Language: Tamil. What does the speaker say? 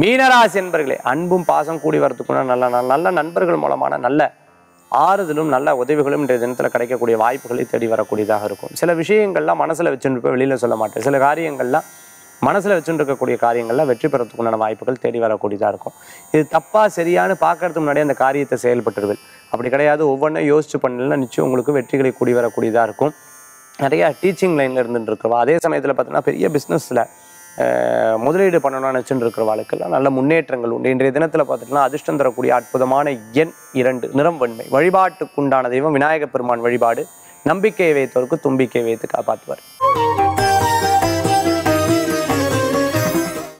மீனராசி என்பர்களே அன்பும் பாசம் கூடி வரத்துக்குள்ள நல்ல நல்ல நல்ல நண்பர்கள் மூலமான நல்ல ஆறுதலும் நல்ல உதவிகளும் இன்றைய தினத்தில் கிடைக்கக்கூடிய வாய்ப்புகளை தேடி வரக்கூடியதாக இருக்கும். சில விஷயங்கள்லாம் மனசில் வச்சுட்டு போய் வெளியில் சொல்ல மாட்டேன். சில காரியங்கள்லாம் மனசில் வச்சுட்டு இருக்கக்கூடிய காரியங்கள்லாம் வெற்றி பெறத்துக்குண்டான வாய்ப்புகள் தேடி வரக்கூடியதாக இருக்கும். இது தப்பாக சரியானு பார்க்கறதுக்கு முன்னாடி அந்த காரியத்தை செயல்பட்டுருவில் அப்படி கிடையாது. ஒவ்வொன்றும் யோசிச்சு பண்ணலன்னா நிச்சயம் உங்களுக்கு வெற்றிகளை கூடி வரக்கூடியதாக இருக்கும். நிறையா டீச்சிங் லைனில் இருந்துட்டு இருக்கிறவா அதே சமயத்தில் பார்த்தீங்கன்னா பெரிய பிஸ்னஸில் முதலீடு பண்ணணும்னு நினச்சிட்டு வாழ்க்கையில் நல்ல முன்னேற்றங்கள் உண்டு. இன்றைய தினத்தில் பார்த்துட்டுனா அதிர்ஷ்டம் தரக்கூடிய அற்புதமான எண் இரண்டு நிறம் வன்மை. வழிபாட்டுக்குண்டான தெய்வம் விநாயகப் பெருமான் வழிபாடு. நம்பிக்கை வைத்தவருக்கு தும்பிக்கை வைத்து காப்பாற்றுவார்.